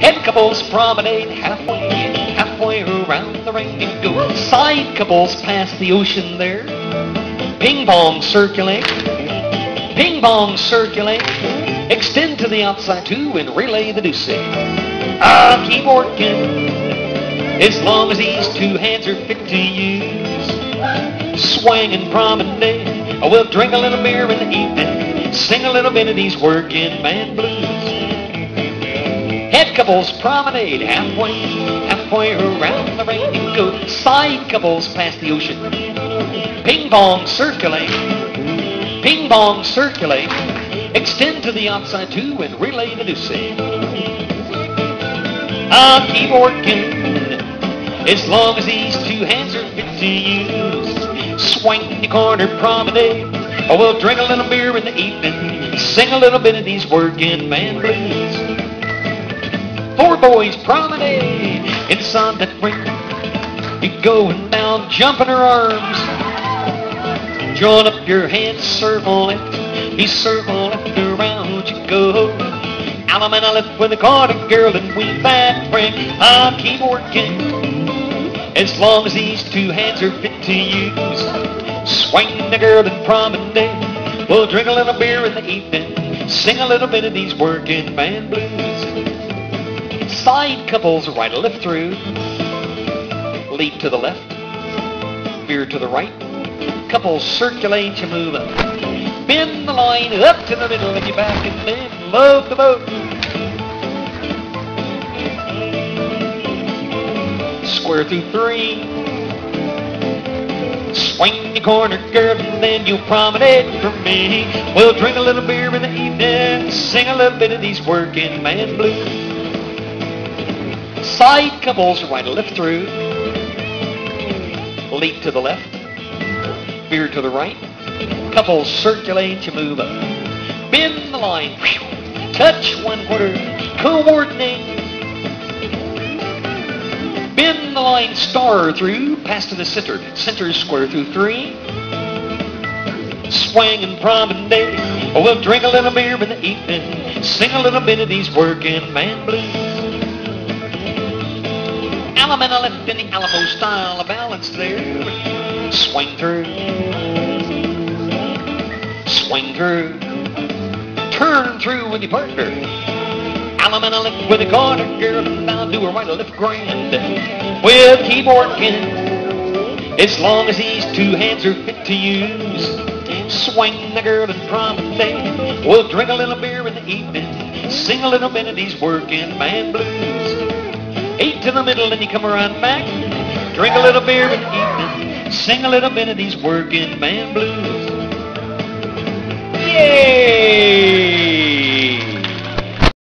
Head couples promenade halfway, halfway around the ring and go. Side couples pass the ocean there. Ping pong circulate, ping pong circulate. Extend to the outside too and relay the deuce. I'll keep working as long as these two hands are fit to use. Swing and promenade, we'll drink a little beer in the evening, sing a little bit of these working man blues. Head couples promenade halfway, halfway around the go. Side couples pass the ocean. Ping pong circulate, ping pong circulate. Extend to the outside too and relay the deuce. I'll keep working as long as these two hands are fit to use. Swing the corner promenade, or we'll drink a little beer in the evening, sing a little bit of these working man blues. Four boys promenade inside that ring. You going down, jumping her arms. Join up your hands, circle left. He circle left around you go. Allemande left with a corner girl and we that ring. I'll keep working as long as these two hands are fit to use. Swing the girl and promenade. We'll drink a little beer in the evening. Sing a little bit of these working man blues. Side couples right a left through. Leap to the left. Veer to the right. Couples circulate, you move up. Bend the line up to the middle and you back and then load the boat. Square through three. Swing the corner, girl, and then you promenade for me. We'll drink a little beer in the evening, sing a little bit of these working man blues. Side couples right or left through. Leap to the left. Veer to the right. Couples circulate, you move up. Bend the line. Touch one quarter. Coordinate. Bend the line star through, pass to the center. Center square through three. Swing and promenade. Oh, we'll drink a little beer in the evening. Sing a little bit of these working man blues. Allemande left in the Alamo style, a balance there. Swing through. Swing through. Turn through with your partner. Allemande left with a corner girl, and now do a right left grand. We'll keep working as long as these two hands are fit to use. Swing the girl and promenade. We'll drink a little beer in the evening. Sing a little bit of these working man blues. Eight to the middle and you come around back. Drink a little beer in the evening. Sing a little bit of these working man blues. Yeah!